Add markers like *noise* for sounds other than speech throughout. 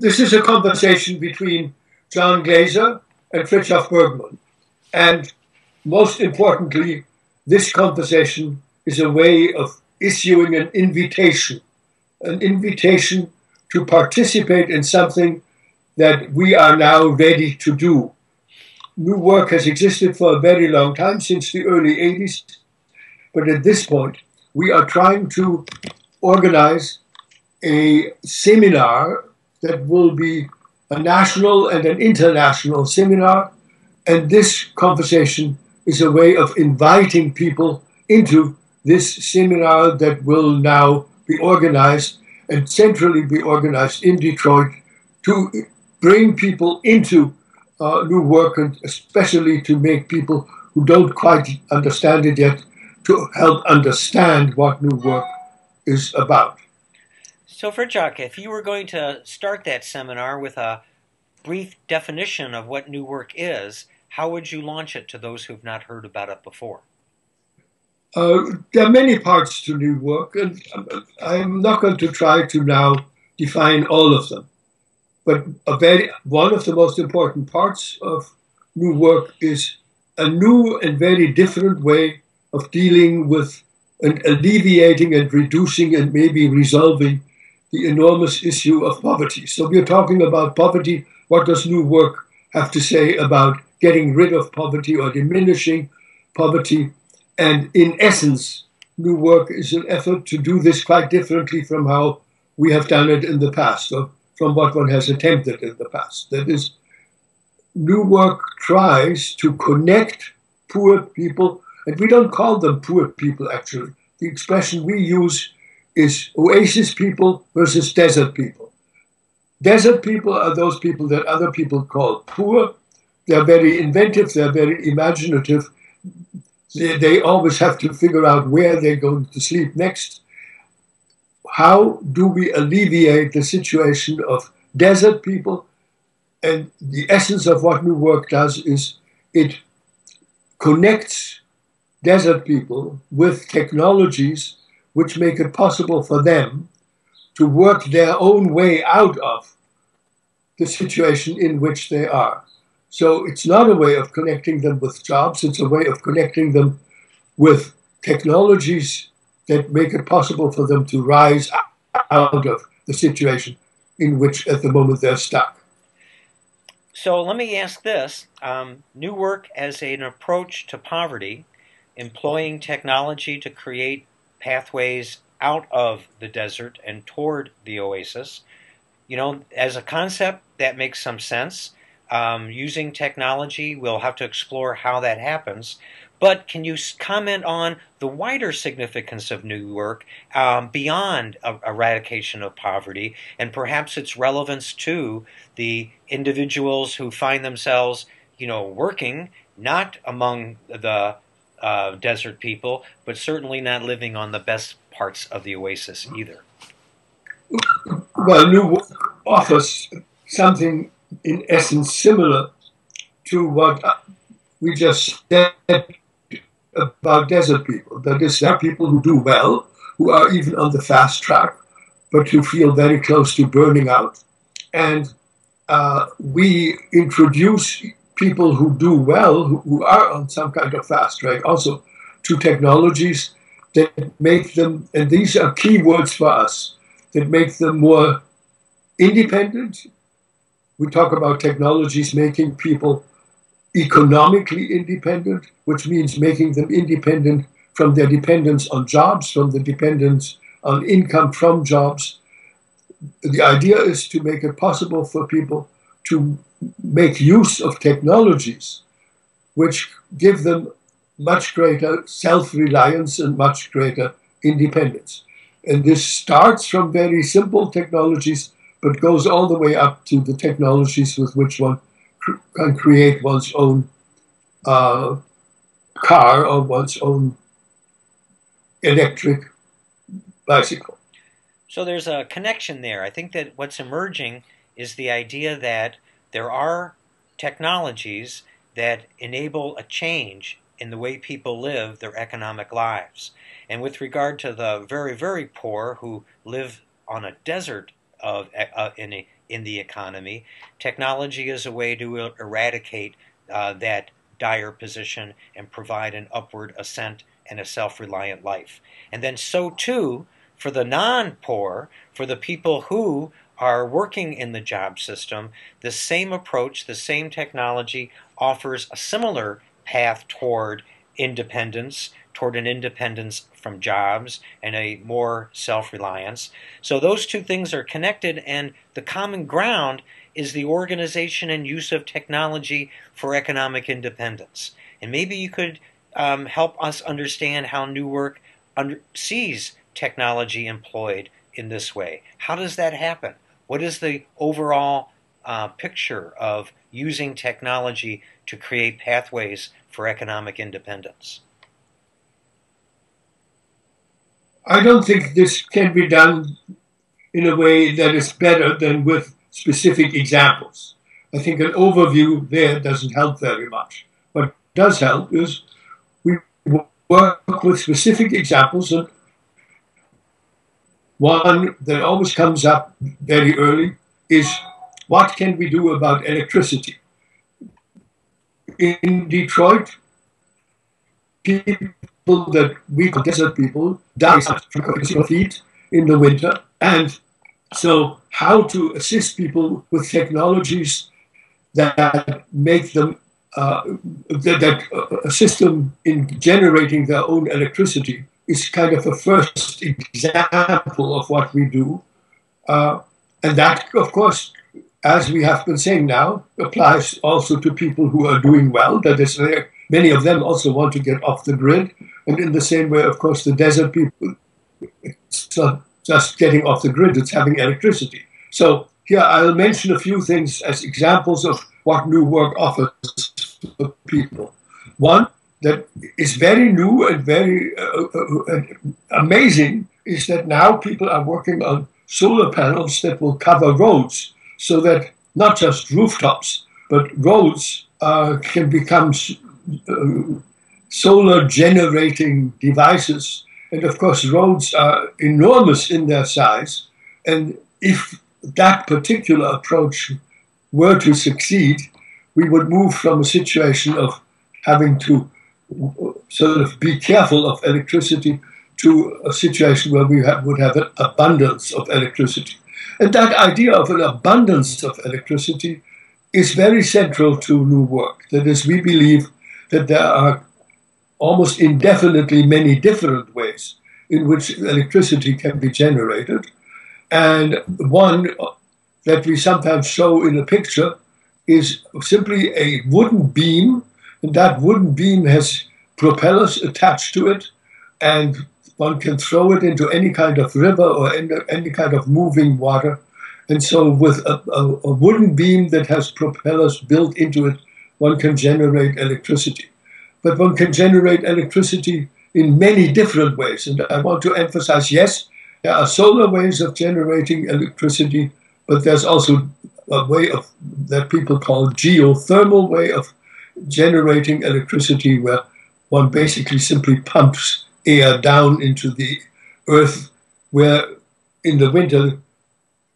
this is a conversation between John Glazer and Frithjof Bergmann. And most importantly, this conversation is a way of issuing an invitation, an invitation to participate in something that we are now ready to do. New work has existed for a very long time, since the early 80s, but at this point, we are trying to organize a seminar that will be a national and an international seminar. And this conversation is a way of inviting people into this seminar that will now be organized and centrally be organized in Detroit to bring people into uh, new work and especially to make people who don't quite understand it yet to help understand what new work is about. So, Frithjof, if you were going to start that seminar with a brief definition of what new work is, how would you launch it to those who've not heard about it before? Uh, there are many parts to new work, and I'm not going to try to now define all of them. But a very, one of the most important parts of new work is a new and very different way of dealing with and alleviating and reducing and maybe resolving the enormous issue of poverty. So we're talking about poverty. What does new work have to say about getting rid of poverty or diminishing poverty? And in essence, new work is an effort to do this quite differently from how we have done it in the past, or from what one has attempted in the past. That is, new work tries to connect poor people, and we don't call them poor people actually. The expression we use is oasis people versus desert people. Desert people are those people that other people call poor. They're very inventive, they're very imaginative. They, they always have to figure out where they're going to sleep next. How do we alleviate the situation of desert people? And the essence of what New Work does is it connects desert people with technologies which make it possible for them to work their own way out of the situation in which they are. So it's not a way of connecting them with jobs, it's a way of connecting them with technologies that make it possible for them to rise out of the situation in which at the moment they're stuck. So let me ask this um, New work as an approach to poverty, employing technology to create pathways out of the desert and toward the oasis. You know, as a concept, that makes some sense. Um, using technology, we'll have to explore how that happens. But can you comment on the wider significance of new work um, beyond a, eradication of poverty and perhaps its relevance to the individuals who find themselves, you know, working not among the uh, desert people, but certainly not living on the best parts of the oasis either. Well, New Work offers something in essence similar to what we just said about desert people. That is, there are people who do well, who are even on the fast track, but who feel very close to burning out. And uh, we introduce people who do well, who, are on some kind of fast track, also to technologies that make them, and these are key words for us, that make them more independent. We talk about technologies making people economically independent, which means making them independent from their dependence on jobs, from the dependence on income from jobs. The idea is to make it possible for people to make use of technologies which give them much greater self-reliance and much greater independence. And this starts from very simple technologies, but goes all the way up to the technologies with which one cr can create one's own uh, car or one's own electric bicycle. So there's a connection there. I think that what's emerging is the idea that there are technologies that enable a change in the way people live their economic lives. And with regard to the very, very poor who live on a desert of uh, in a in the economy. Technology is a way to eradicate uh, that dire position and provide an upward ascent and a self reliant life. And then, so too, for the non poor, for the people who are working in the job system, the same approach, the same technology offers a similar path toward independence, toward an independence from jobs and a more self reliance. So those two things are connected, and the common ground is the organization and use of technology for economic independence. And maybe you could um, help us understand how New Work under- sees technology employed in this way. How does that happen? What is the overall uh, picture of using technology to create pathways for economic independence? I don't think this can be done in a way that is better than with specific examples. I think an overview there doesn't help very much. What does help is we work with specific examples, and one that always comes up very early is what can we do about electricity? In Detroit, people that we desert people die in the winter, and so, how to assist people with technologies that make them uh, that, that uh, assist them in generating their own electricity is kind of a first example of what we do. Uh, and that, of course, as we have been saying now, applies also to people who are doing well. That is, many of them also want to get off the grid. And in the same way, of course, the desert people, it's not just getting off the grid, it's having electricity. So here I'll mention a few things as examples of what new work offers people. One that is very new and very uh, uh, uh, amazing is that now people are working on solar panels that will cover roads so that not just rooftops, but roads uh, can become uh, solar generating devices and of course, roads are enormous in their size. And if that particular approach were to succeed, we would move from a situation of having to sort of be careful of electricity to a situation where we have, would have an abundance of electricity. And that idea of an abundance of electricity is very central to new work. That is, we believe that there are almost indefinitely many different ways in which electricity can be generated. And one that we sometimes show in a picture is simply a wooden beam, and that wooden beam has propellers attached to it, and one can throw it into any kind of river or any kind of moving water. And so, with a, a, a wooden beam that has propellers built into it, one can generate electricity but one can generate electricity in many different ways. And I want to emphasize yes, there are solar ways of generating electricity, but there's also a way of that people call geothermal way of generating electricity where one basically simply pumps air down into the earth where in the winter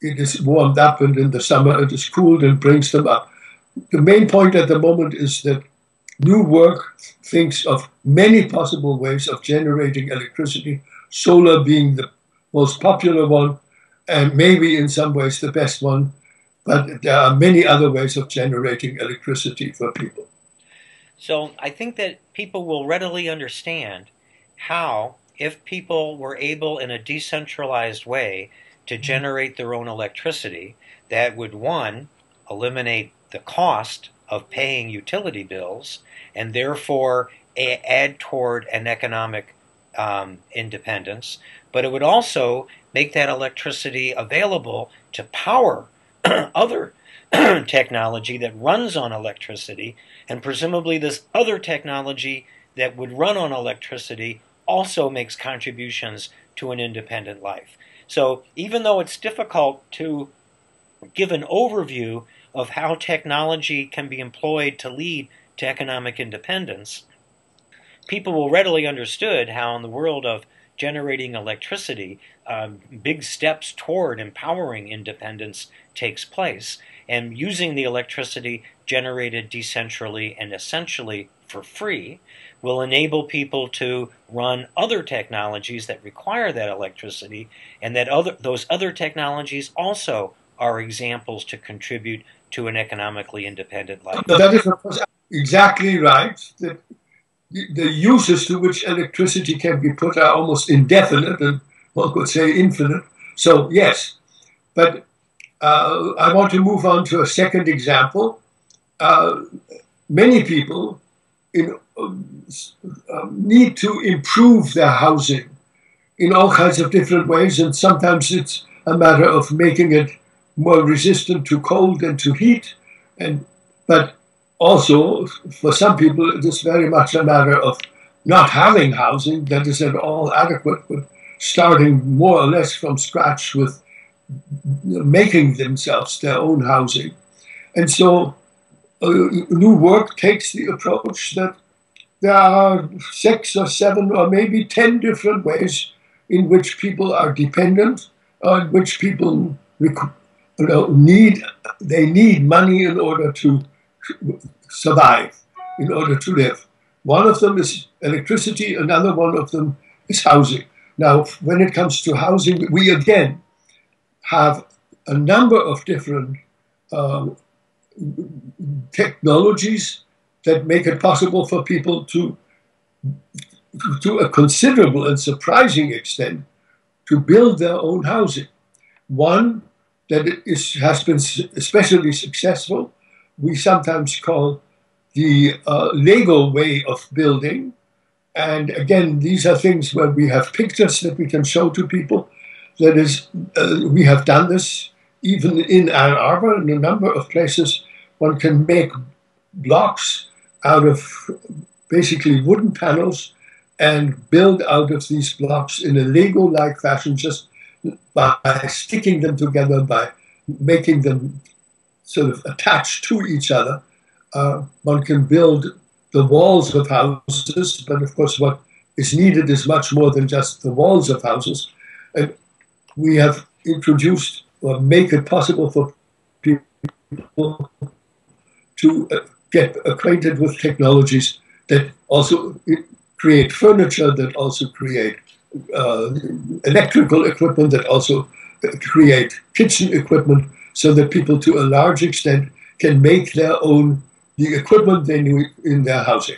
it is warmed up and in the summer it is cooled and brings them up. The main point at the moment is that New work thinks of many possible ways of generating electricity, solar being the most popular one, and maybe in some ways the best one, but there are many other ways of generating electricity for people. So I think that people will readily understand how, if people were able in a decentralized way to generate their own electricity, that would, one, eliminate the cost of paying utility bills and therefore add toward an economic um, independence, but it would also make that electricity available to power *clears throat* other *clears throat* technology that runs on electricity, and presumably this other technology that would run on electricity also makes contributions to an independent life. So even though it's difficult to give an overview of how technology can be employed to lead to economic independence, people will readily understood how in the world of generating electricity, um, big steps toward empowering independence takes place. And using the electricity generated decentrally and essentially for free will enable people to run other technologies that require that electricity, and that other those other technologies also are examples to contribute to an economically independent life. That is, exactly right. The uses to which electricity can be put are almost indefinite, and one could say infinite. So, yes. But uh, I want to move on to a second example. Uh, many people in, uh, need to improve their housing in all kinds of different ways, and sometimes it's a matter of making it more resistant to cold and to heat. And but also for some people it is very much a matter of not having housing that is at all adequate, but starting more or less from scratch with making themselves their own housing. And so uh, new work takes the approach that there are six or seven or maybe ten different ways in which people are dependent, on which people you know, need they need money in order to survive, in order to live. One of them is electricity, another one of them is housing. Now, when it comes to housing, we again have a number of different uh, technologies that make it possible for people to, to a considerable and surprising extent, to build their own housing. One that is, has been especially successful, we sometimes call the uh, Lego way of building. And again, these are things where we have pictures that we can show to people. That is, uh, we have done this even in Ann Arbor, in a number of places. One can make blocks out of basically wooden panels and build out of these blocks in a Lego like fashion, just by sticking them together, by making them sort of attached to each other. Uh, one can build the walls of houses, but of course, what is needed is much more than just the walls of houses. And we have introduced or make it possible for people to uh, get acquainted with technologies that also create furniture, that also create uh, electrical equipment that also create kitchen equipment so that people to a large extent can make their own the equipment they need in their housing.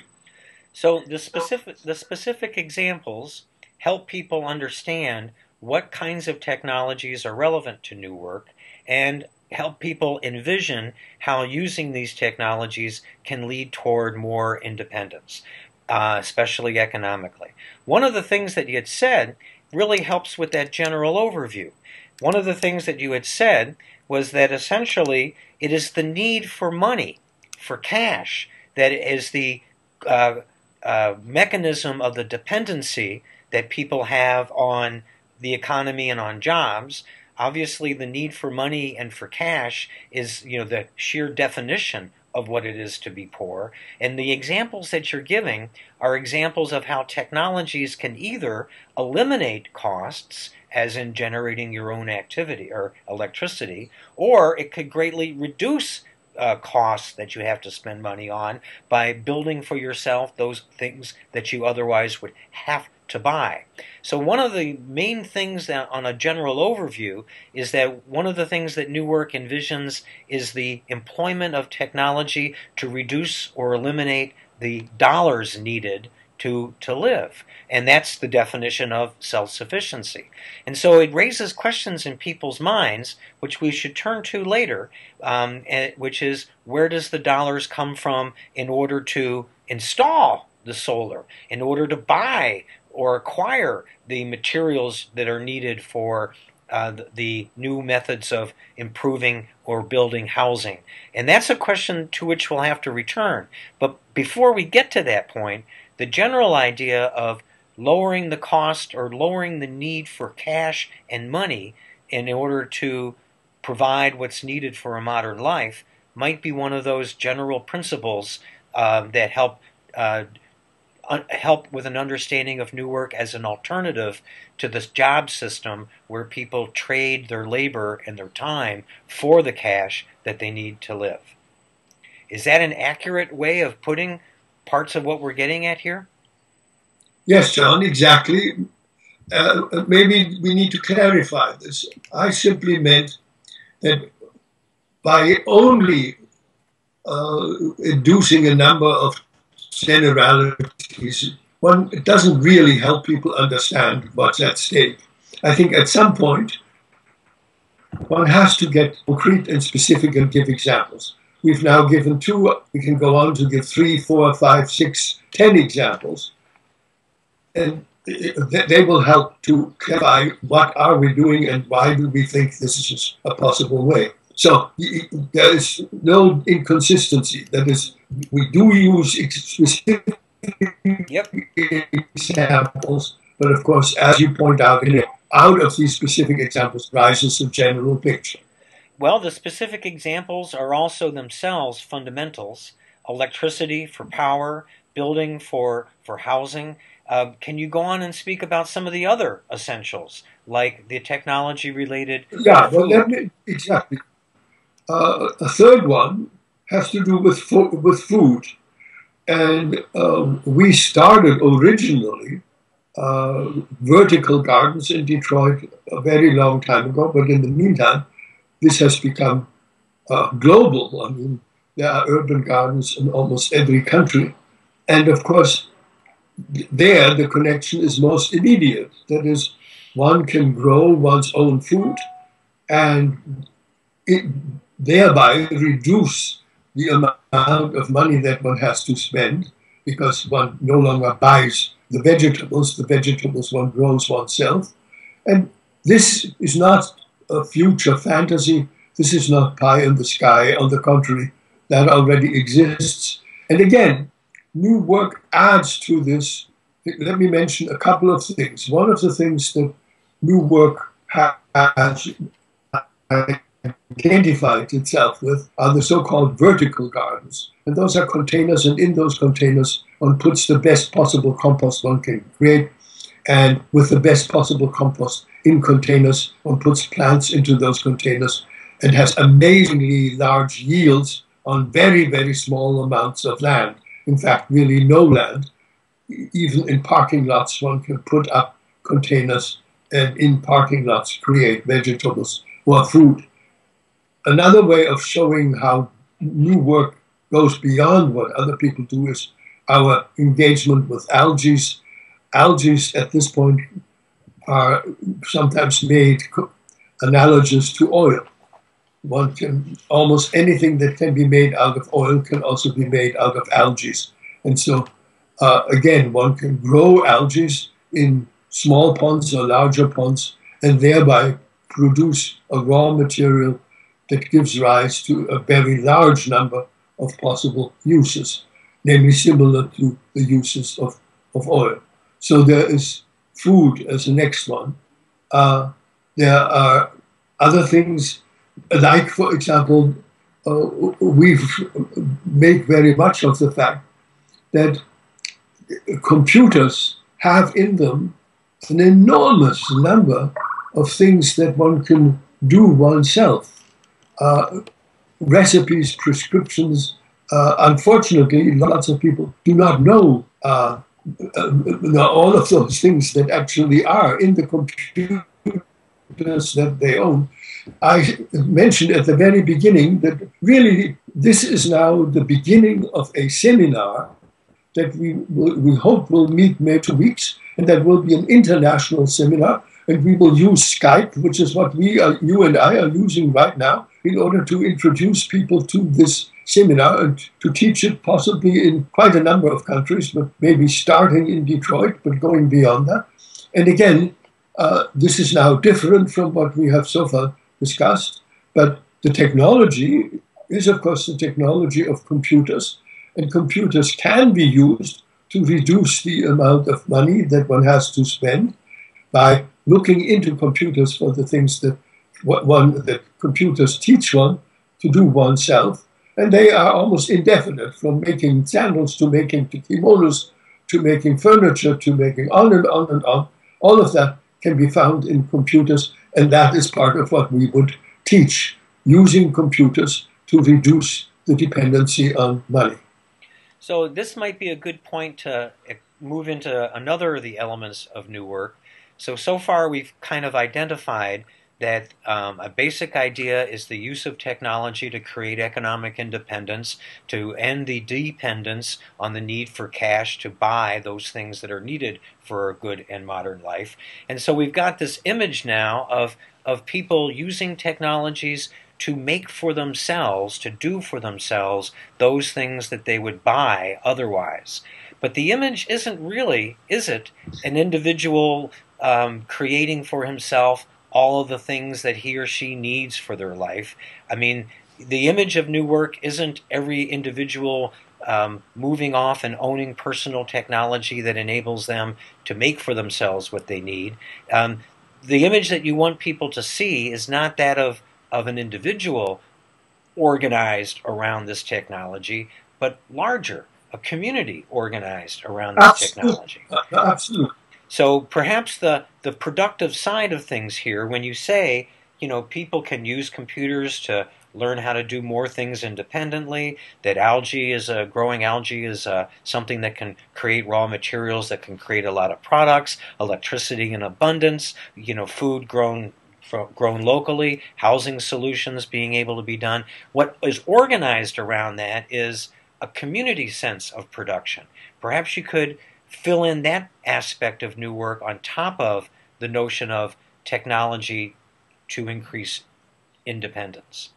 So the specific the specific examples help people understand what kinds of technologies are relevant to new work and help people envision how using these technologies can lead toward more independence uh, especially economically. One of the things that you had said really helps with that general overview. One of the things that you had said was that essentially it is the need for money, for cash, that is the uh, uh, mechanism of the dependency that people have on the economy and on jobs. Obviously, the need for money and for cash is, you know, the sheer definition of what it is to be poor. And the examples that you're giving are examples of how technologies can either eliminate costs, as in generating your own activity or electricity, or it could greatly reduce uh, costs that you have to spend money on by building for yourself those things that you otherwise would have to buy. So one of the main things that on a general overview is that one of the things that New Work envisions is the employment of technology to reduce or eliminate the dollars needed to, to live. And that's the definition of self sufficiency. And so it raises questions in people's minds, which we should turn to later, um, which is where does the dollars come from in order to install the solar, in order to buy or acquire the materials that are needed for uh, the, new methods of improving or building housing? And that's a question to which we'll have to return. But before we get to that point, the general idea of lowering the cost or lowering the need for cash and money in order to provide what's needed for a modern life might be one of those general principles uh, that help uh, help with an understanding of new work as an alternative to this job system where people trade their labor and their time for the cash that they need to live. Is that an accurate way of putting parts of what we're getting at here? Yes, John, exactly. Uh, maybe we need to clarify this. I simply meant that by only uh, inducing a number of generalities, one it doesn't really help people understand what's at stake. I think at some point one has to get concrete and specific and give examples. We've now given two, we can go on to give three, four, five, six, ten examples. And they will help to clarify what are we doing and why do we think this is a possible way. So there is no inconsistency. That is, we do use specific yep. examples, but of course, as you point out, out of these specific examples rises a general picture. Well, the specific examples are also themselves fundamentals. Electricity for power, building for, for housing. Uh, can you go on and speak about some of the other essentials, like the technology related? Yeah, well, let me, exactly. Uh, a third one has to do with, fo with food. And um, we started originally uh, vertical gardens in Detroit a very long time ago, but in the meantime, this has become uh, global. I mean, there are urban gardens in almost every country. And of course, there the connection is most immediate. That is, one can grow one's own food and it, thereby reduce the amount of money that one has to spend because one no longer buys the vegetables, the vegetables one grows oneself. And this is not a future fantasy. This is not pie in the sky. On the contrary, that already exists. And again, new work adds to this. Let me mention a couple of things. One of the things that new work has identified itself with are the so-called vertical gardens. And those are containers, and in those containers, one puts the best possible compost one can create. And with the best possible compost in containers, one puts plants into those containers and has amazingly large yields on very, very small amounts of land. In fact, really no land. Even in parking lots, one can put up containers and in parking lots create vegetables or fruit another way of showing how new work goes beyond what other people do is our engagement with algae. Algae at this point are sometimes made analogous to oil. One can almost anything that can be made out of oil can also be made out of algae. And so, uh, again, one can grow algae in small ponds or larger ponds and thereby produce a raw material that gives rise to a very large number of possible uses, namely similar to the uses of, of oil. So there is food as the next one. Uh, there are other things, like, for example, uh, we make very much of the fact that computers have in them an enormous number of things that one can do oneself uh, recipes, prescriptions. Uh, unfortunately, lots of people do not know uh, uh, all of those things that actually are in the computers that they own. I mentioned at the very beginning that really this is now the beginning of a seminar that we, we hope will meet May two weeks, and that will be an international seminar. And we will use Skype, which is what we, are, you and I, are using right now in order to introduce people to this seminar and to teach it possibly in quite a number of countries, but maybe starting in Detroit, but going beyond that. And again, uh, this is now different from what we have so far discussed, but the technology is, of course, the technology of computers, and computers can be used to reduce the amount of money that one has to spend by looking into computers for the things that one that computers teach one to do oneself, and they are almost indefinite, from making sandals to making kimonos to making furniture to making on and on and on. All of that can be found in computers, and that is part of what we would teach using computers to reduce the dependency on money. So this might be a good point to eh, move into another of the elements of new work. So, so far we've kind of identified that um, a basic idea is the use of technology to create economic independence, to end the dependence on the need for cash to buy those things that are needed for a good and modern life. And so we've got this image now of, of people using technologies to make for themselves, to do for themselves those things that they would buy otherwise. But the image isn't really, is it, an individual um, creating for himself all of the things that he or she needs for their life. I mean, the image of new work isn't every individual um, moving off and owning personal technology that enables them to make for themselves what they need. Um, the image that you want people to see is not that of, of an individual organized around this technology, but larger, a community organized around this Absolutely. technology. Absolutely. So perhaps the, the productive side of things here, when you say, you know, people can use computers to learn how to do more things independently, that algae is a growing algae is a, something that can create raw materials that can create a lot of products, electricity in abundance, you know, food grown grown locally, housing solutions being able to be done. What is organized around that is a community sense of production. Perhaps you could fill in that aspect of new work on top of the notion of technology to increase independence?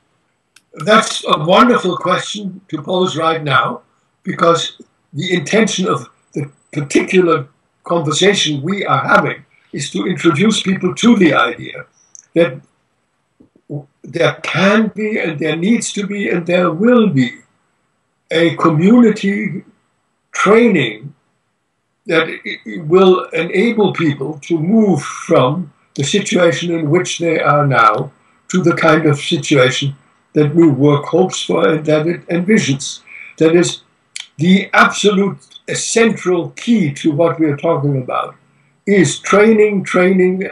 That's a wonderful question to pose right now because the intention of the particular conversation we are having is to introduce people to the idea that there can be and there needs to be and there will be a community training that will enable people to move from the situation in which they are now to the kind of situation that new work hopes for and that it envisions. That is the absolute central key to what we are talking about is training, training,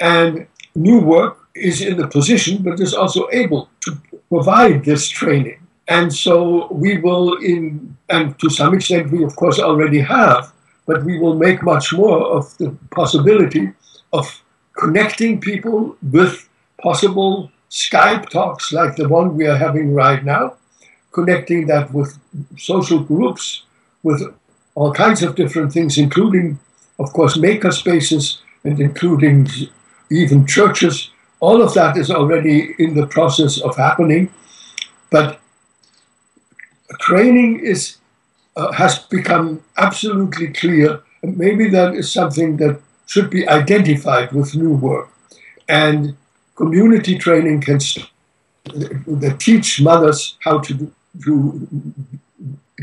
and new work is in the position, but is also able to provide this training. And so we will, in and to some extent, we of course already have but we will make much more of the possibility of connecting people with possible Skype talks like the one we are having right now, connecting that with social groups, with all kinds of different things, including, of course, maker spaces and including even churches. All of that is already in the process of happening. But training is uh, has become absolutely clear. And maybe that is something that should be identified with new work. And community training can that teach mothers how to, to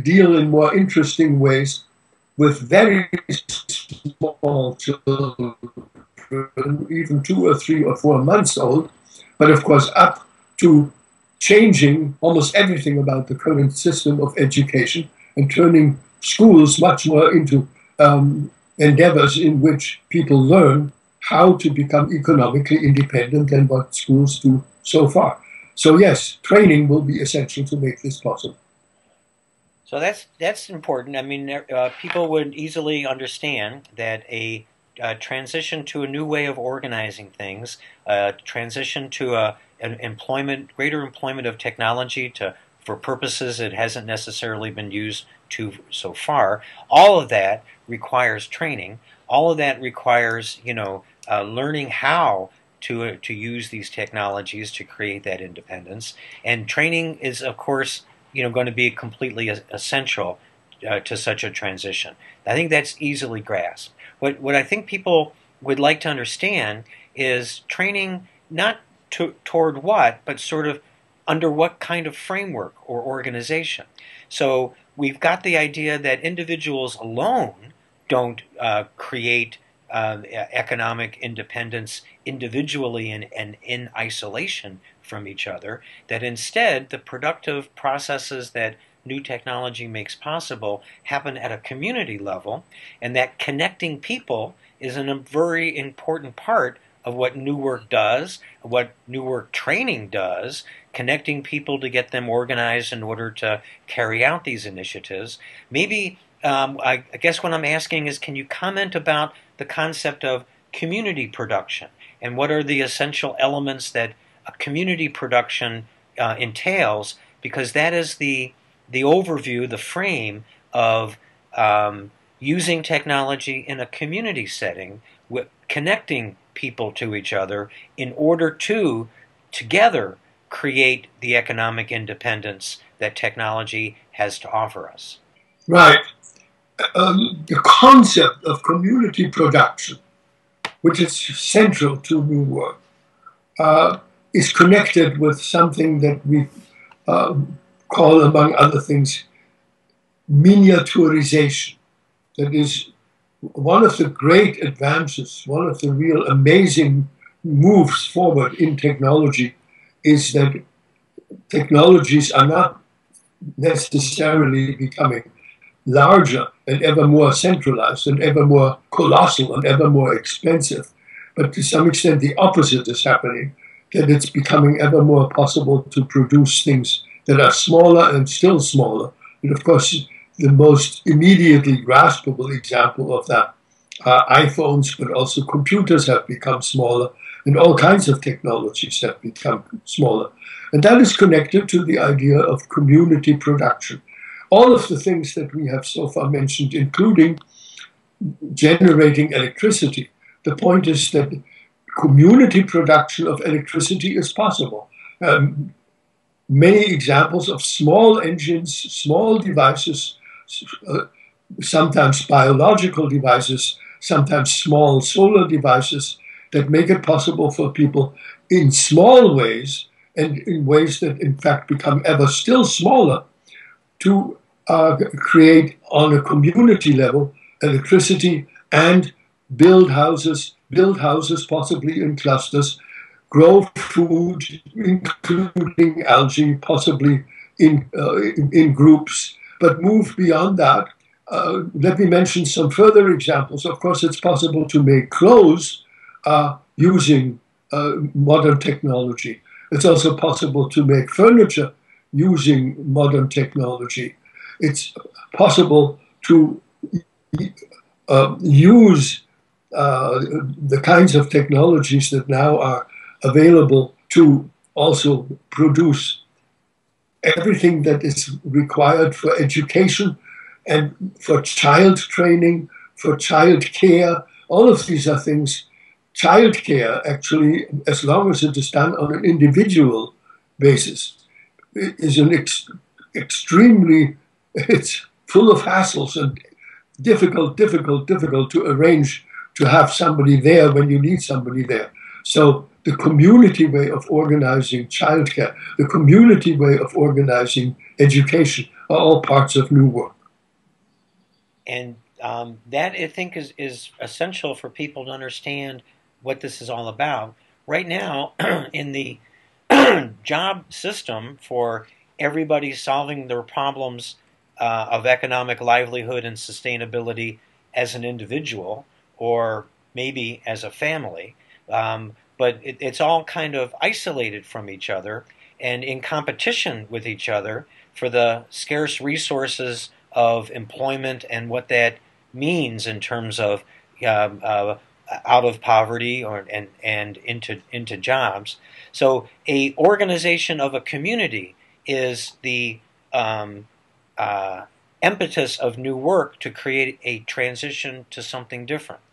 deal in more interesting ways with very small children, even two or three or four months old, but of course up to changing almost everything about the current system of education and turning schools much more into um, endeavors in which people learn how to become economically independent than what schools do so far. So yes, training will be essential to make this possible. So that's that's important. I mean, uh, people would easily understand that a, a, transition to a new way of organizing things, a transition to a an employment, greater employment of technology to for purposes it hasn't necessarily been used to so far. All of that requires training. All of that requires, you know, uh, learning how to uh, to use these technologies to create that independence. And training is, of course, you know, going to be completely essential uh, to such a transition. I think that's easily grasped. What what I think people would like to understand is training not to, toward what, but sort of under what kind of framework or organization. So we've got the idea that individuals alone don't uh, create uh, economic independence individually and, and in isolation from each other, that instead the productive processes that new technology makes possible happen at a community level, and that connecting people is a very important part of what new work does, what new work training does, connecting people to get them organized in order to carry out these initiatives. Maybe, um, I, I guess what I'm asking is can you comment about the concept of community production and what are the essential elements that a community production uh, entails? Because that is the, the overview, the frame of um, using technology in a community setting, connecting people to each other in order to together create the economic independence that technology has to offer us. Right. Um, the concept of community production, which is central to New Work, uh, is connected with something that we uh, call, among other things, miniaturization. That is one of the great advances, one of the real amazing moves forward in technology is that technologies are not necessarily becoming larger and ever more centralized and ever more colossal and ever more expensive. But to some extent, the opposite is happening that it's becoming ever more possible to produce things that are smaller and still smaller. And of course, the most immediately graspable example of that are iPhones, but also computers have become smaller, and all kinds of technologies have become smaller. And that is connected to the idea of community production. All of the things that we have so far mentioned, including generating electricity, the point is that community production of electricity is possible. Um, many examples of small engines, small devices uh, sometimes biological devices, sometimes small solar devices that make it possible for people in small ways and in ways that in fact become ever still smaller to uh, create on a community level electricity and build houses, build houses possibly in clusters, grow food, including algae, possibly in, uh, in, in groups, but move beyond that. Uh, let me mention some further examples. Of course, it's possible to make clothes uh, using uh, modern technology. It's also possible to make furniture using modern technology. It's possible to uh, use uh, the kinds of technologies that now are available to also produce everything that is required for education and for child training, for child care. All of these are things. Child care, actually, as long as it is done on an individual basis, is an ex extremely, *laughs* it's full of hassles and difficult, difficult, difficult to arrange to have somebody there when you need somebody there. So the community way of organizing childcare, the community way of organizing education are all parts of new work. And um, that I think is, is essential for people to understand what this is all about. Right now, *clears throat* in the *clears throat* job system for everybody solving their problems uh, of economic livelihood and sustainability as an individual or maybe as a family, um, but it, it's all kind of isolated from each other and in competition with each other for the scarce resources of employment and what that means in terms of um, uh, out of poverty or and and into into jobs. So a organization of a community is the um, uh, impetus of new work to create a transition to something different.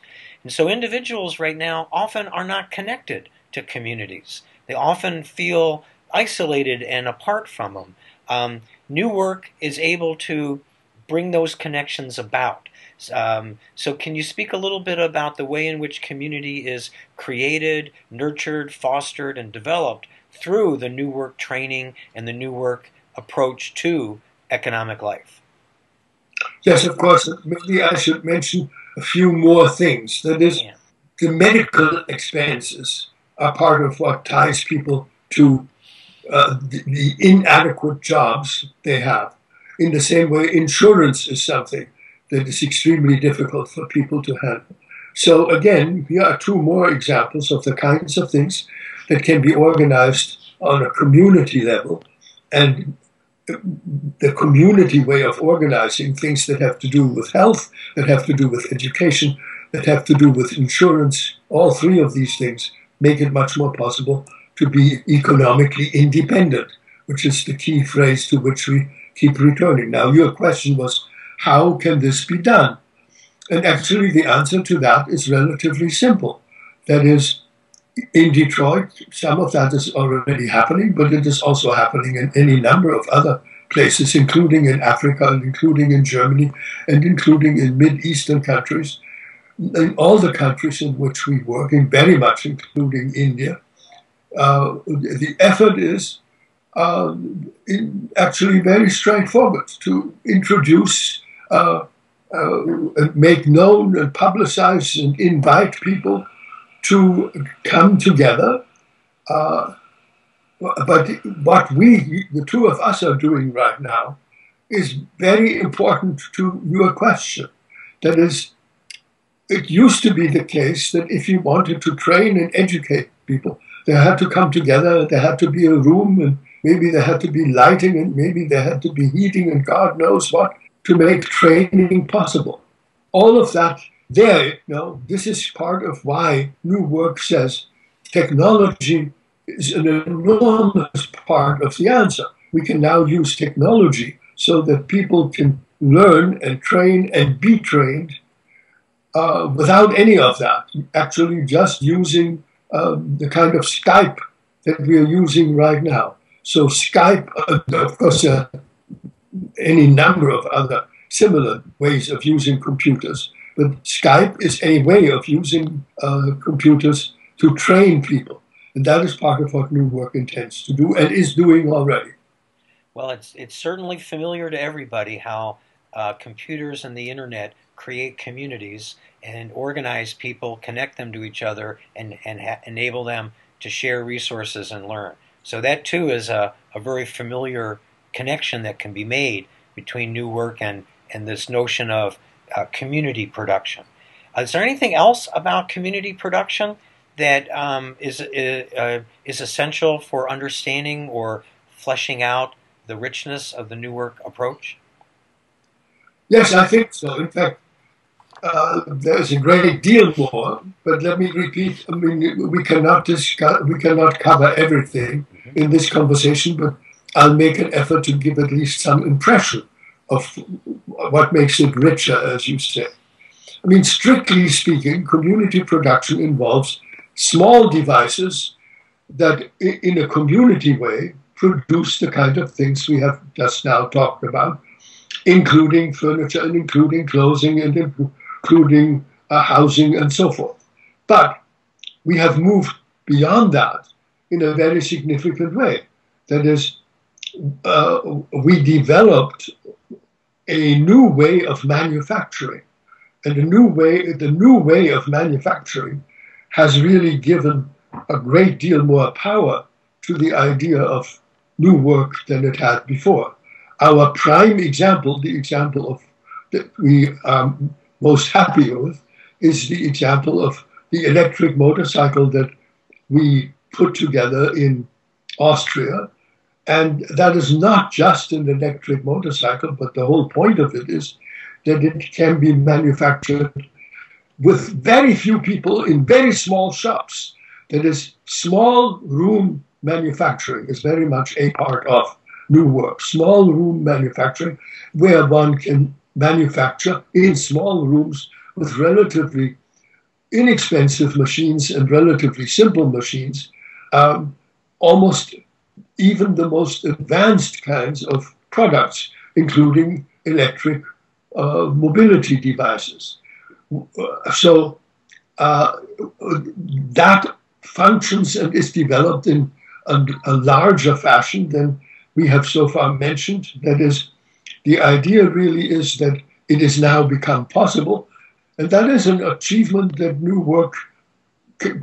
And so individuals right now often are not connected to communities. They often feel isolated and apart from them. Um, new work is able to bring those connections about. Um, so, can you speak a little bit about the way in which community is created, nurtured, fostered, and developed through the new work training and the new work approach to economic life? Yes, of course. Maybe I should mention a few more things. That is, yeah. the medical expenses are part of what ties people to uh, the, the, inadequate jobs they have. In the same way, insurance is something that is extremely difficult for people to handle. So again, here are two more examples of the kinds of things that can be organized on a community level and the community way of organizing things that have to do with health, that have to do with education, that have to do with insurance, all three of these things make it much more possible to be economically independent, which is the key phrase to which we keep returning. Now, your question was, how can this be done? And actually, the answer to that is relatively simple. That is, in Detroit, some of that is already happening, but it is also happening in any number of other places, including in Africa and including in Germany and including in Mid Eastern countries, in all the countries in which we work, and very much including India. Uh, the effort is uh, actually very straightforward to introduce, uh, uh, make known and publicize and invite people to come together. Uh, but what we, the two of us, are doing right now is very important to your question. That is, it used to be the case that if you wanted to train and educate people, they had to come together, there had to be a room, and maybe there had to be lighting, and maybe there had to be heating, and God knows what, to make training possible. All of that there, you know, this is part of why New Work says technology is an enormous part of the answer. We can now use technology so that people can learn and train and be trained uh, without any of that. Actually, just using um, the kind of Skype that we are using right now. So, Skype, uh, of course, uh, any number of other similar ways of using computers but Skype is a way of using uh, computers to train people. And that is part of what New Work intends to do and is doing already. Well, it's, it's certainly familiar to everybody how uh, computers and the internet create communities and organize people, connect them to each other, and, and enable them to share resources and learn. So that too is a, a very familiar connection that can be made between new work and, and this notion of uh, community production. Uh, is there anything else about community production that um, is uh, is essential for understanding or fleshing out the richness of the new work approach? Yes, I think so. In fact, uh, there's a great deal more, but let me repeat. I mean, we cannot discuss, we cannot cover everything mm-hmm. in this conversation, but I'll make an effort to give at least some impression of what makes it richer, as you say. I mean, strictly speaking, community production involves small devices that, in a community way, produce the kind of things we have just now talked about, including furniture and including clothing and including uh, housing and so forth. But we have moved beyond that in a very significant way. That is, uh, we developed a new way of manufacturing. And the new way, the new way of manufacturing has really given a great deal more power to the idea of new work than it had before. Our prime example, the example of that we are most happy with, is the example of the electric motorcycle that we put together in Austria and that is not just an electric motorcycle, but the whole point of it is that it can be manufactured with very few people in very small shops. That is, small room manufacturing is very much a part of new work. Small room manufacturing, where one can manufacture in small rooms with relatively inexpensive machines and relatively simple machines, um, almost even the most advanced kinds of products, including electric uh, mobility devices. So uh, that functions and is developed in a, a, larger fashion than we have so far mentioned. That is, the idea really is that it has now become possible, and that is an achievement that new work can,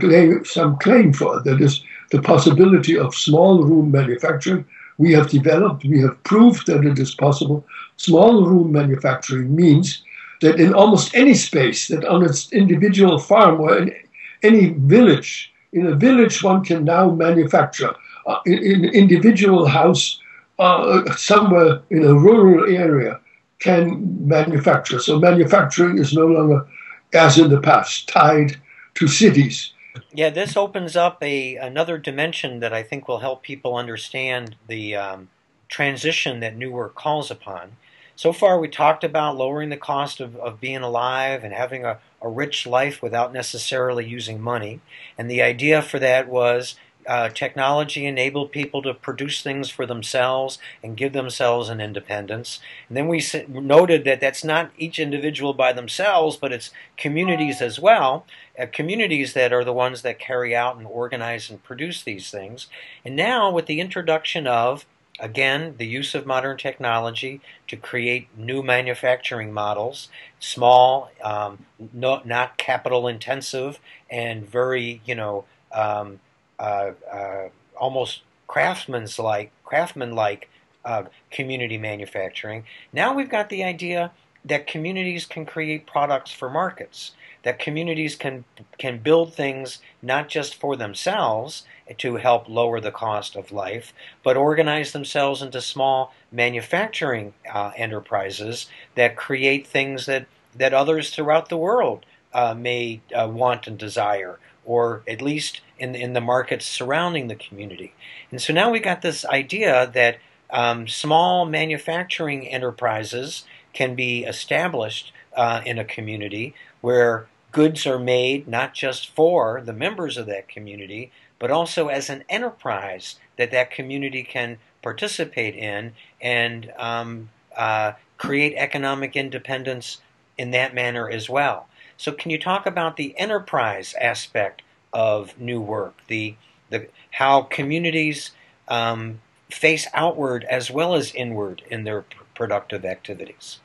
claim some claim for. That is, the possibility of small room manufacturing we have developed, we have proved that it is possible. Small room manufacturing means that in almost any space, that on its individual farm or in any village, in a village, one can now manufacture. Uh, in, an individual house, uh, somewhere in a rural area, can manufacture. So manufacturing is no longer, as in the past, tied to cities. Yeah, this opens up a another dimension that I think will help people understand the um, transition that New Work calls upon. So far, we talked about lowering the cost of, of being alive and having a, a rich life without necessarily using money. And the idea for that was uh, technology enabled people to produce things for themselves and give themselves an independence. And then we noted that that's not each individual by themselves, but it's communities as well. Uh, communities that are the ones that carry out and organize and produce these things. And now, with the introduction of Again, the use of modern technology to create new manufacturing models, small, um, no, not capital intensive, and very, you know, um, uh, uh, almost craftsman's like, craftsman like uh, community manufacturing. Now we've got the idea that communities can create products for markets that communities can can build things not just for themselves to help lower the cost of life, but organize themselves into small manufacturing uh, enterprises that create things that that others throughout the world uh, may uh, want and desire, or at least in in the markets surrounding the community. And so now we got this idea that um, small manufacturing enterprises can be established uh, in a community where goods are made not just for the members of that community, but also as an enterprise that that community can participate in and um, uh, create economic independence in that manner as well. So, can you talk about the enterprise aspect of new work, the the how communities um, face outward as well as inward in their productive activities?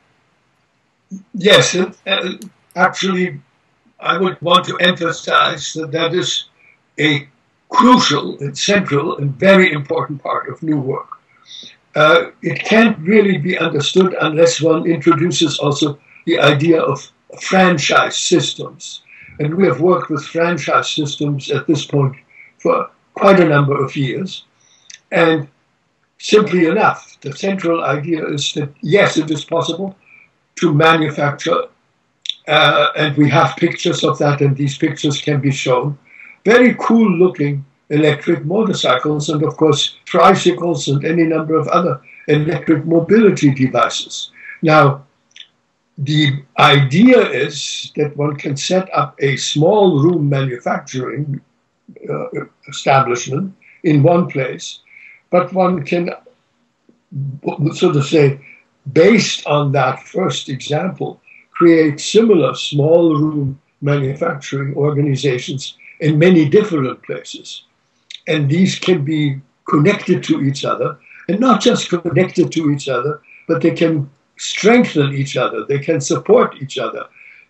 Yes, uh, actually, I would want to emphasize that that is a crucial and central and very important part of new work. Uh, it can't really be understood unless one introduces also the idea of franchise systems. And we have worked with franchise systems at this point for quite a number of years. And simply enough, the central idea is that yes, it is possible to manufacture uh, and we have pictures of that, and these pictures can be shown. Very cool looking electric motorcycles, and of course, tricycles, and any number of other electric mobility devices. Now, the idea is that one can set up a small room manufacturing uh, establishment in one place, but one can, so to say, based on that first example, create similar small room manufacturing organizations in many different places. And these can be connected to each other, and not just connected to each other, but they can strengthen each other, they can support each other,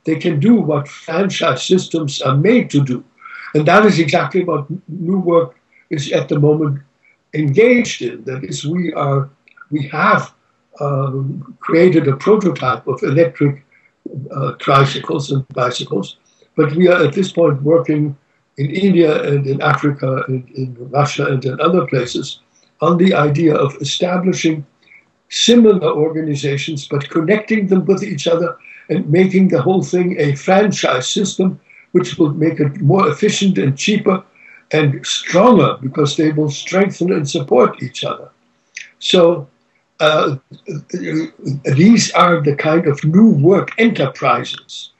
they can do what franchise systems are made to do. And that is exactly what New Work is at the moment engaged in. That is, we are we have um, created a prototype of electric uh, tricycles and bicycles. But we are at this point working in India and in Africa and in Russia and in other places on the idea of establishing similar organizations but connecting them with each other and making the whole thing a franchise system which will make it more efficient and cheaper and stronger because they will strengthen and support each other. So uh, these are the kind of new work enterprises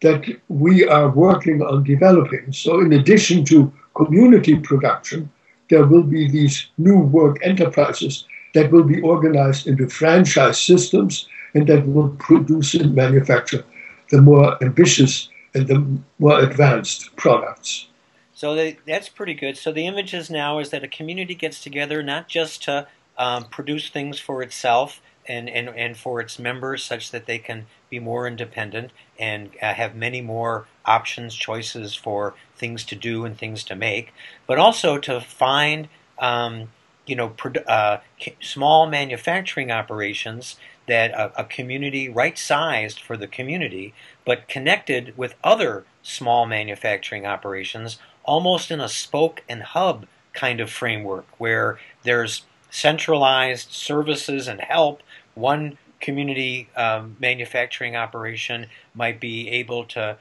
that we are working on developing. So, in addition to community production, there will be these new work enterprises that will be organized into franchise systems and that will produce and manufacture the more ambitious and the more advanced products. So that's pretty good. So the images now is that a community gets together not just to um, produce things for itself and, and, and for its members such that they can be more independent and uh, have many more options, choices for things to do and things to make, but also to find um, you know, uh, small manufacturing operations that a, a community right sized for the community, but connected with other small manufacturing operations, almost in a spoke and hub kind of framework where there's centralized services and help. One community um, manufacturing operation might be able to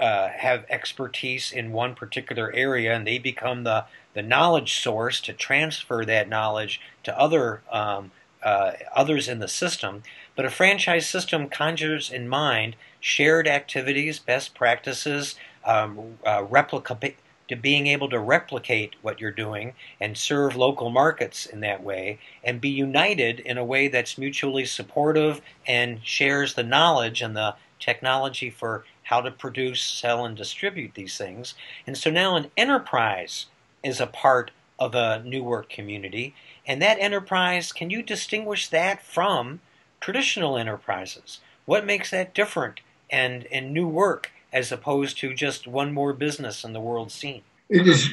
uh, have expertise in one particular area and they become the, the knowledge source to transfer that knowledge to other um, uh, others in the system. But a franchise system conjures in mind shared activities, best practices, um, uh, to being able to replicate what you're doing and serve local markets in that way and be united in a way that's mutually supportive and shares the knowledge and the technology for how to produce, sell, and distribute these things. And so now an enterprise is a part of a new work community. And that enterprise, can you distinguish that from traditional enterprises? What makes that different and, and new work as opposed to just one more business in the world scene? It is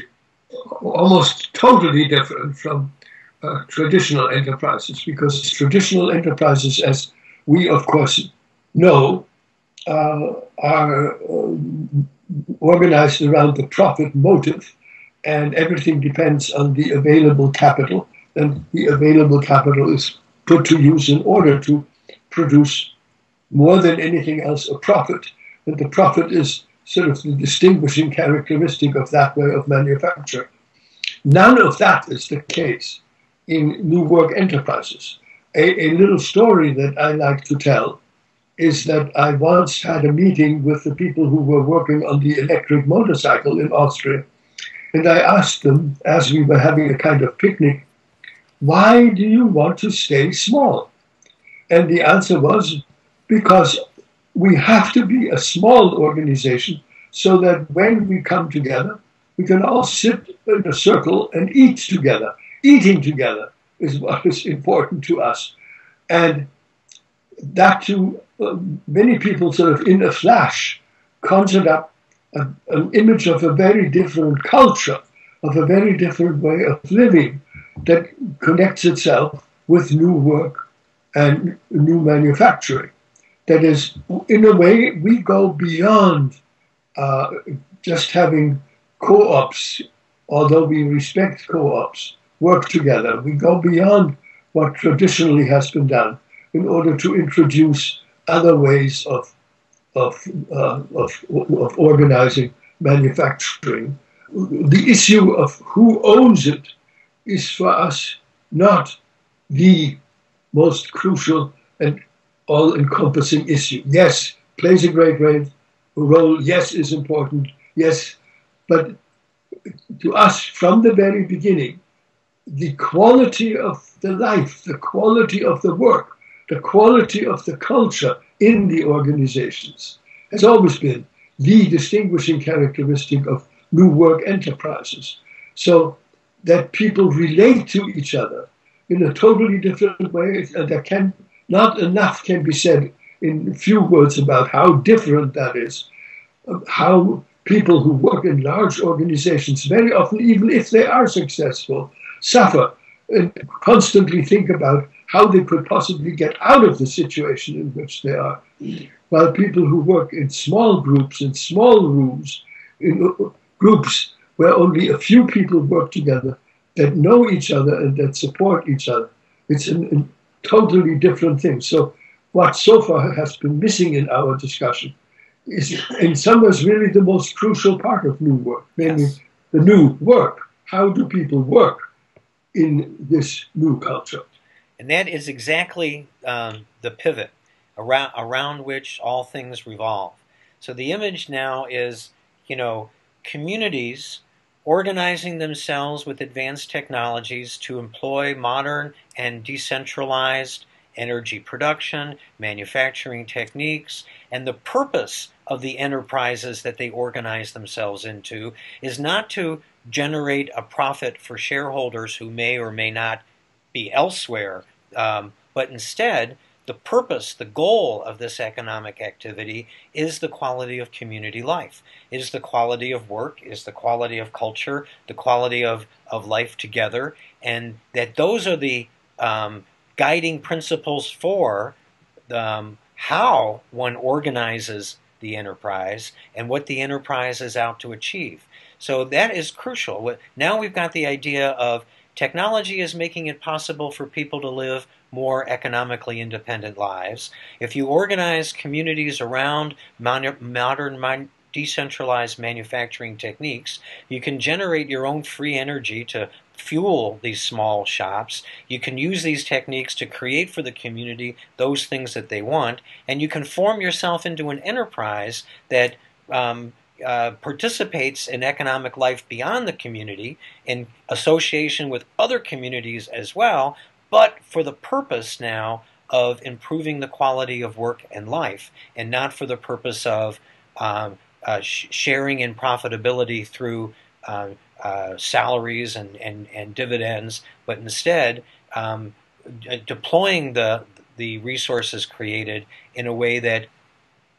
almost totally different from uh, traditional enterprises because traditional enterprises, as we of course know, uh, are uh, organized around the profit motive, and everything depends on the available capital, and the available capital is put to use in order to produce more than anything else a profit. And the profit is sort of the distinguishing characteristic of that way of manufacture. None of that is the case in new work enterprises. A, a little story that I like to tell is that I once had a meeting with the people who were working on the electric motorcycle in Austria. And I asked them, as we were having a kind of picnic, why do you want to stay small? And the answer was, because we have to be a small organization so that when we come together, we can all sit in a circle and eat together. Eating together is what is important to us. And that to uh, many people sort of in a flash conjured up a, an image of a very different culture, of a very different way of living that connects itself with new work and new manufacturing. That is, in a way, we go beyond uh, just having co ops, although we respect co ops, work together. We go beyond what traditionally has been done in order to introduce other ways of, of, uh, of, of organizing manufacturing. The issue of who owns it is for us not the most crucial and all encompassing issue. Yes, plays a great role. Yes, is important. Yes, but to us from the very beginning, the quality of the life, the quality of the work, the quality of the culture in the organizations has always been the distinguishing characteristic of new work enterprises. So that people relate to each other in a totally different way, and there can not enough can be said in few words about how different that is. How people who work in large organizations, very often, even if they are successful, suffer and constantly think about how they could possibly get out of the situation in which they are. While people who work in small groups, in small rooms, in groups where only a few people work together, that know each other and that support each other, it's an, totally different things. So what so far has been missing in our discussion is in some ways really the most crucial part of new work, namely yes. the new work. How do people work in this new culture? And that is exactly um, the pivot around, around which all things revolve. So the image now is, you know, communities organizing themselves with advanced technologies to employ modern and decentralized energy production, manufacturing techniques, and the purpose of the enterprises that they organize themselves into is not to generate a profit for shareholders who may or may not be elsewhere, um, but instead the purpose, the goal of this economic activity is the quality of community life, is the quality of work, is the quality of culture, the quality of, of life together, and that those are the um, guiding principles for um, how one organizes the enterprise and what the enterprise is out to achieve. So that is crucial. Now we've got the idea of technology is making it possible for people to live more economically independent lives. If you organize communities around modern decentralized manufacturing techniques, you can generate your own free energy to fuel these small shops. You can use these techniques to create for the community those things that they want, and you can form yourself into an enterprise that um, uh, participates in economic life beyond the community in association with other communities as well, but for the purpose now of improving the quality of work and life, and not for the purpose of um, uh, sh sharing in profitability through uh, uh salaries and, and, and dividends, but instead um, deploying the, the resources created in a way that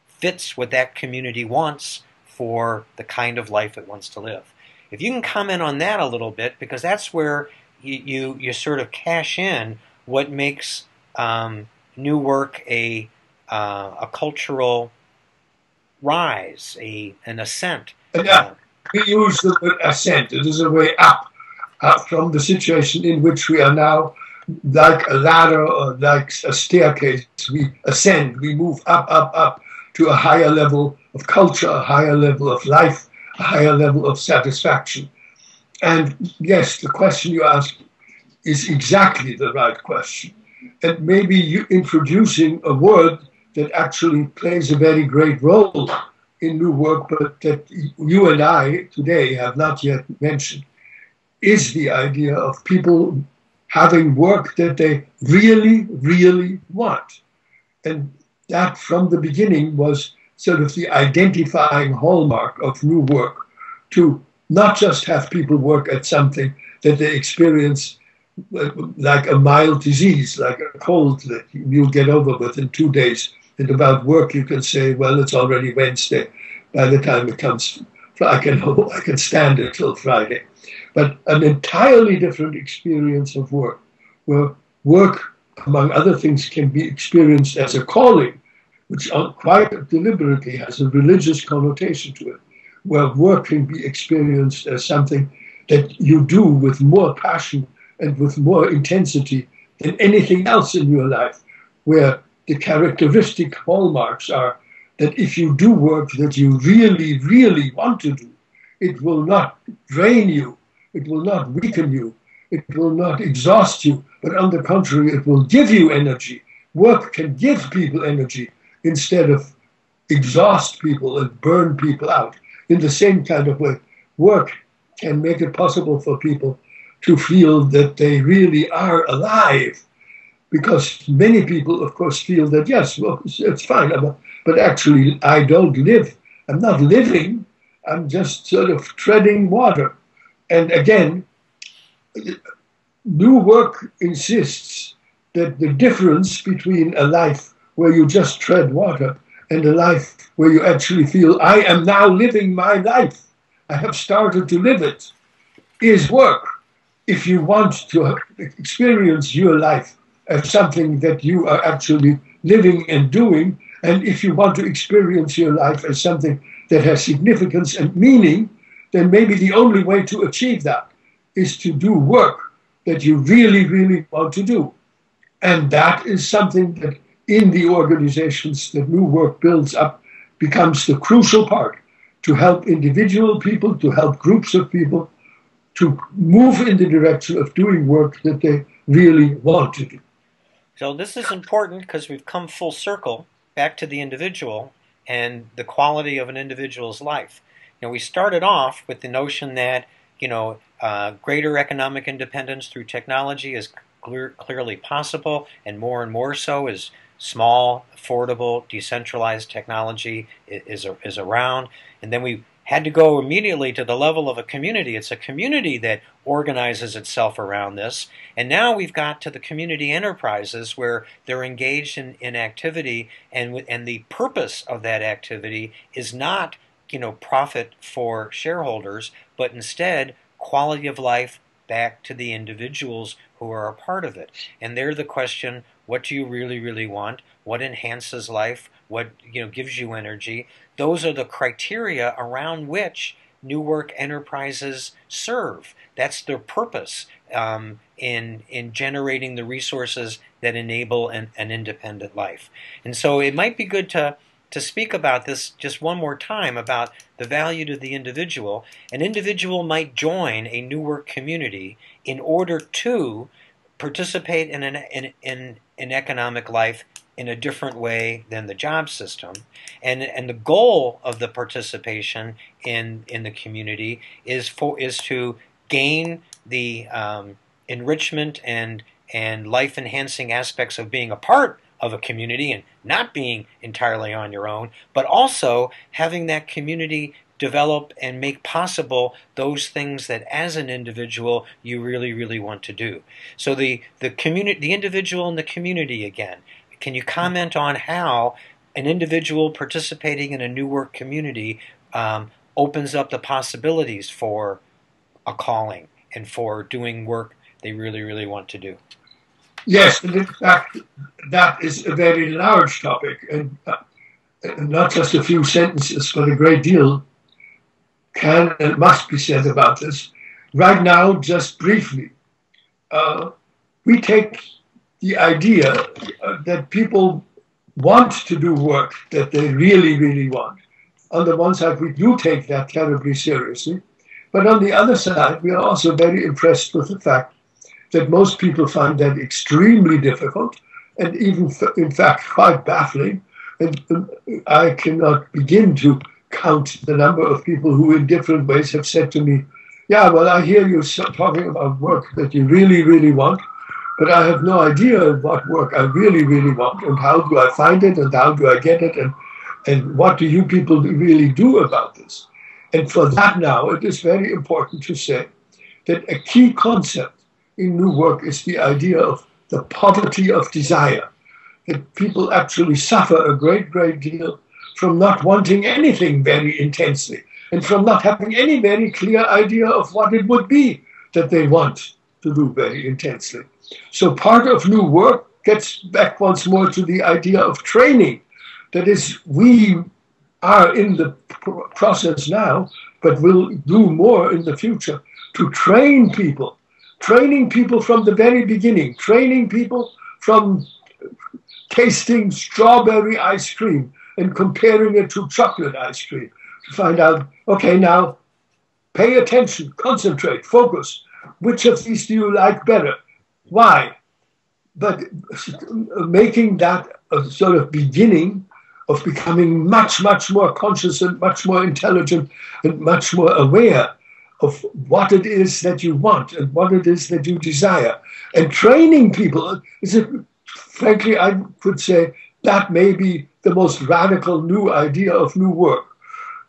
fits what that community wants for the kind of life it wants to live. If you can comment on that a little bit, because that's where you, you, you sort of cash in what makes um, new work a, uh, a cultural rise, a, an ascent. Yeah, we use the word ascent. It is a way up uh, from the situation in which we are now, like a ladder or like a staircase. We ascend, we move up, up, up to a higher level of culture, a higher level of life, a higher level of satisfaction. And yes, the question you ask is exactly the right question. And maybe you introducing a word that actually plays a very great role in new work, but that you and I today have not yet mentioned, is the idea of people having work that they really, really want. And that from the beginning was sort of the identifying hallmark of new work to not just have people work at something that they experience uh, like a mild disease, like a cold that you'll get over within two days. And about work, you can say, well, it's already Wednesday. By the time it comes, I can, I can stand it till Friday. But an entirely different experience of work, where work, among other things, can be experienced as a calling which quite deliberately has a religious connotation to it, where work can be experienced as something that you do with more passion and with more intensity than anything else in your life, where the characteristic hallmarks are that if you do work that you really, really want to do, it will not drain you, it will not weaken you, it will not exhaust you, but on the contrary, it will give you energy. Work can give people energy instead of exhaust people and burn people out. In the same kind of way, work can make it possible for people to feel that they really are alive. Because many people, of course, feel that, yes, well, it's fine, but actually, I don't live. I'm not living, I'm just sort of treading water. And again, new work insists that the difference between a life where you just tread water and a life where you actually feel, I am now living my life. I have started to live it, is work. If you want to experience your life as something that you are actually living and doing, and if you want to experience your life as something that has significance and meaning, then maybe the only way to achieve that is to do work that you really, really want to do. And that is something that in the organizations that new work builds up becomes the crucial part to help individual people, to help groups of people to move in the direction of doing work that they really want to do. So this is important because we've come full circle back to the individual and the quality of an individual's life. You know, we started off with the notion that you know uh, greater economic independence through technology is clear, clearly possible, and more and more so as small, affordable, decentralized technology is, is around. And then we had to go immediately to the level of a community. It's a community that organizes itself around this. And now we've got to the community enterprises where they're engaged in, in activity, and, and the purpose of that activity is not you know profit for shareholders, but instead quality of life back to the individuals who are a part of it. And they're the question what do you really, really want? What enhances life? What you know gives you energy? Those are the criteria around which New Work enterprises serve. That's their purpose um, in in generating the resources that enable an, an independent life. And so it might be good to to speak about this just one more time about the value to the individual. An individual might join a New Work community in order to participate in an, in, in, in economic life in a different way than the job system. And, and the goal of the participation in, in the community is, for, is to gain the um, enrichment and, and life enhancing aspects of being a part of a community and not being entirely on your own, but also having that community develop and make possible those things that as an individual you really really want to do. So the the community the individual and the community again. Can you comment on how an individual participating in a new work community um, opens up the possibilities for a calling and for doing work they really really want to do? Yes, fact, that is a very large topic, and uh, not just a few sentences, but a great deal can and must be said about this. Right now, just briefly, uh, we take the idea uh, that people want to do work that they really, really want. On the one side, we do take that terribly seriously, but on the other side, we are also very impressed with the fact that most people find that extremely difficult and even, in fact, quite baffling. And I cannot begin to count the number of people who, in different ways, have said to me, Yeah, well, I hear you talking about work that you really, really want, but I have no idea what work I really, really want, and how do I find it, and how do I get it, and, and what do you people really do about this? And for that now, it is very important to say that a key concept in new work is the idea of the poverty of desire. That people actually suffer a great, great deal from not wanting anything very intensely and from not having any very clear idea of what it would be that they want to do very intensely. So part of new work gets back once more to the idea of training. That is, we are in the process now, but will do more in the future to train people training people from the very beginning, training people from tasting strawberry ice cream and comparing it to chocolate ice cream to find out, okay, now pay attention, concentrate, focus. Which of these do you like better? Why? But making that a sort of beginning of becoming much, much more conscious and much more intelligent and much more aware of what it is that you want and what it is that you desire. And training people is, a, frankly, I could say that may be the most radical new idea of new work.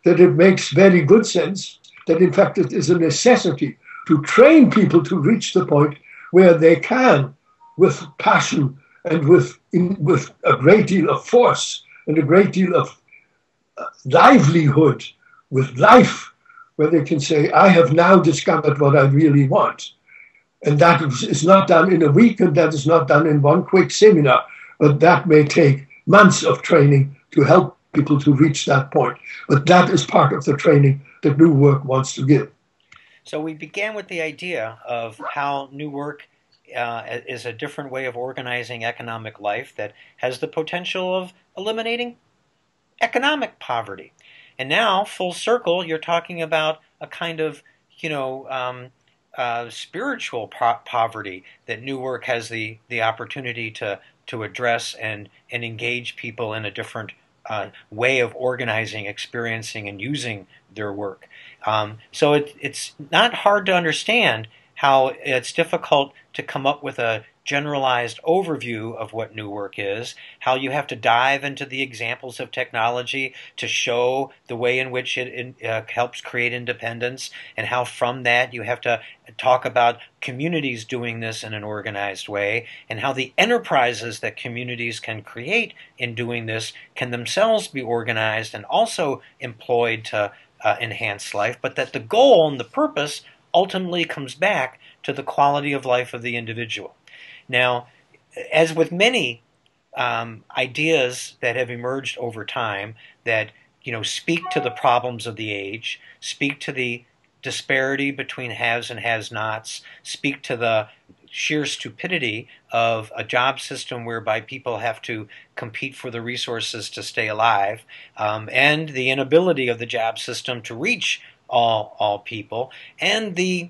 That it makes very good sense, that in fact it is a necessity to train people to reach the point where they can, with passion and with, in, with a great deal of force and a great deal of uh, livelihood, with life, where they can say, I have now discovered what I really want. And that is not done in a week and that is not done in one quick seminar, but that may take months of training to help people to reach that point. But that is part of the training that New Work wants to give. So we began with the idea of how New Work uh, is a different way of organizing economic life that has the potential of eliminating economic poverty. And now, full circle, you're talking about a kind of, you know, um, uh, spiritual po- poverty that New Work has the, the opportunity to, to address and, and engage people in a different uh, way of organizing, experiencing, and using their work. Um, so it, it's not hard to understand how it's difficult to come up with a generalized overview of what new work is, how you have to dive into the examples of technology to show the way in which it uh, helps create independence, and how from that you have to talk about communities doing this in an organized way, and how the enterprises that communities can create in doing this can themselves be organized and also employed to uh, enhance life, but that the goal and the purpose ultimately comes back to the quality of life of the individual. Now, as with many um, ideas that have emerged over time that you know speak to the problems of the age, speak to the disparity between haves and has-nots, speak to the sheer stupidity of a job system whereby people have to compete for the resources to stay alive, um, and the inability of the job system to reach all all people, and the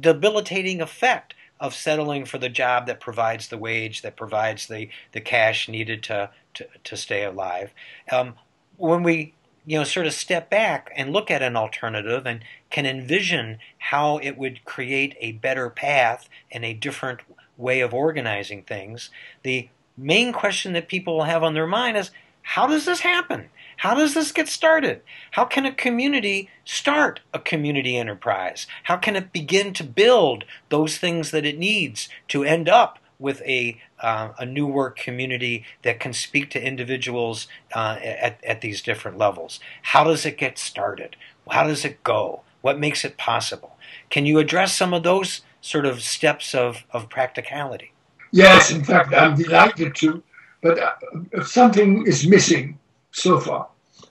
debilitating effect of settling for the job that provides the wage, that provides the, the cash needed to, to, to stay alive. Um, when we you know sort of step back and look at an alternative and can envision how it would create a better path and a different way of organizing things, the main question that people will have on their mind is how does this happen? How does this get started? How can a community start a community enterprise? How can it begin to build those things that it needs to end up with a, uh, a new work community that can speak to individuals uh, at, at these different levels? How does it get started? How does it go? What makes it possible? Can you address some of those sort of steps of, of practicality? Yes, in fact, I'm delighted to, but uh, something is missing so far.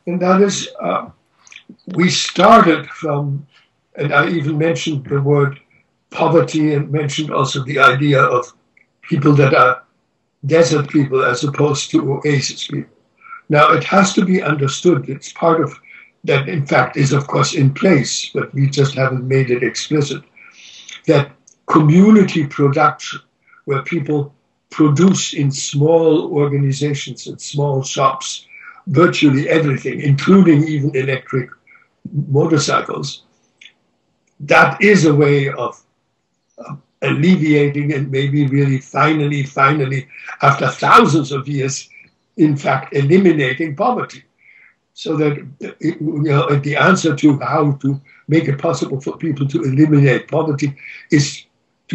And that is, uh, we started from, and I even mentioned the word poverty and mentioned also the idea of people that are desert people as opposed to oasis people. Now, it has to be understood, it's part of that, in fact, is of course in place, but we just haven't made it explicit, that community production, where people produce in small organizations and small shops virtually everything, including even electric motorcycles, that is a way of alleviating and maybe really finally, finally, after thousands of years, in fact, eliminating poverty. So that you know, the answer to how to make it possible for people to eliminate poverty is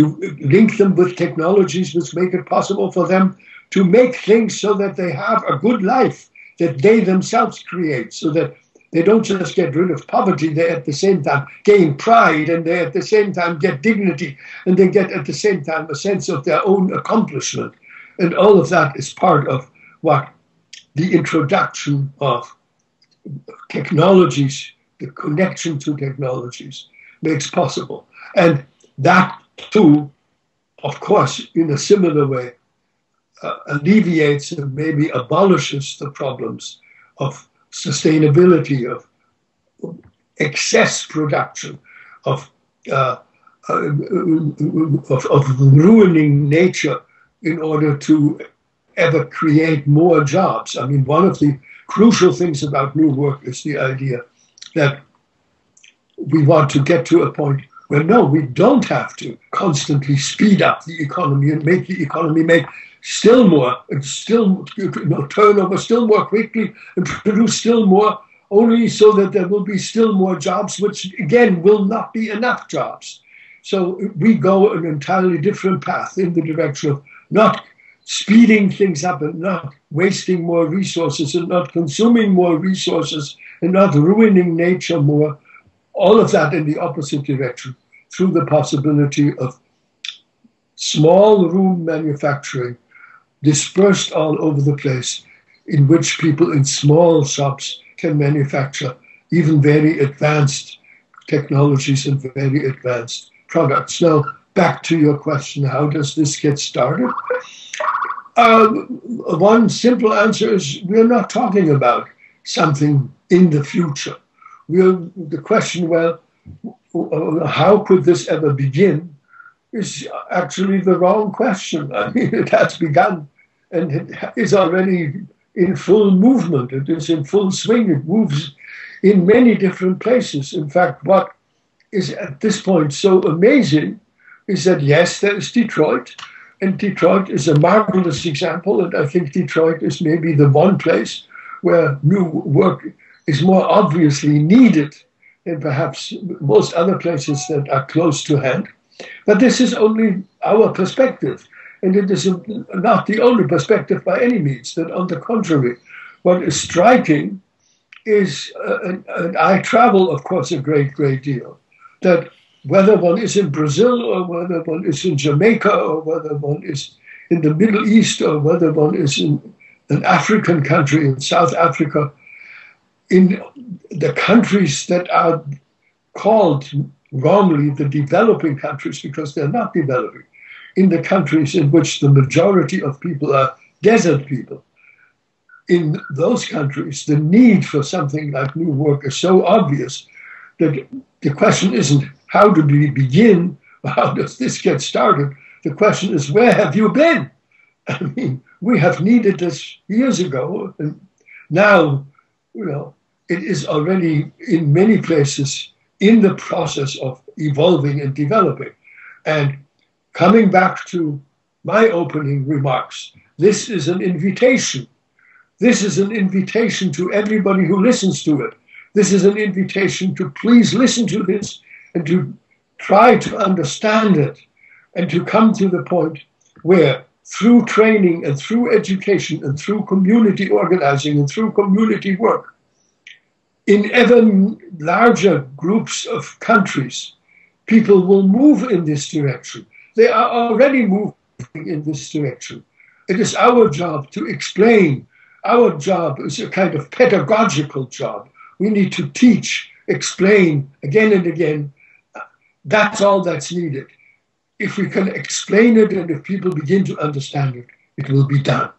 to link them with technologies which make it possible for them to make things so that they have a good life that they themselves create so that they don't just get rid of poverty, they at the same time gain pride and they at the same time get dignity and they get at the same time a sense of their own accomplishment. And all of that is part of what the introduction of technologies, the connection to technologies makes possible. And that too, of course, in a similar way, uh, alleviates and maybe abolishes the problems of sustainability, of excess production, of, uh, uh, of, of, ruining nature in order to ever create more jobs. I mean, one of the crucial things about new work is the idea that we want to get to a point where no, we don't have to constantly speed up the economy and make the economy make still more, and still you know, turn over still more quickly and produce still more, only so that there will be still more jobs, which again will not be enough jobs. So we go an entirely different path in the direction of not speeding things up and not wasting more resources and not consuming more resources and not ruining nature more. All of that in the opposite direction through the possibility of small room manufacturing dispersed all over the place, in which people in small shops can manufacture even very advanced technologies and very advanced products. Now, back to your question how does this get started? Um, one simple answer is we're not talking about something in the future. The question, well, how could this ever begin? is actually the wrong question. *laughs* I mean, it has begun and it is already in full movement. It is in full swing. It moves in many different places. In fact, what is at this point so amazing is that yes, there is Detroit, And Detroit is a marvelous example, and I think Detroit is maybe the one place where new work is more obviously needed than perhaps most other places that are close to hand. But this is only our perspective, and it is not the only perspective by any means. That, on the contrary, what is striking is, uh, and, and I travel, of course, a great, great deal, that whether one is in Brazil or whether one is in Jamaica or whether one is in the Middle East or whether one is in an African country, in South Africa, in the countries that are called wrongly the developing countries because they're not developing, in the countries in which the majority of people are desert people. In those countries, the need for something like new work is so obvious that the question isn't how do we begin, *laughs* how does this get started? The question is, where have you been? *laughs* I mean, we have needed this years ago, and now, you know, it is already in many places in the process of evolving and developing. And coming back to my opening remarks, this is an invitation. This is an invitation to everybody who listens to it. This is an invitation to please listen to this and to try to understand it and to come to the point where through training and through education and through community organizing and through community work, in ever larger groups of countries, people will move in this direction. They are already moving in this direction. It is our job to explain. Our job is a kind of pedagogical job. We need to teach, explain again and again. That's all that's needed if we can explain it and if people begin to understand it, it will be done.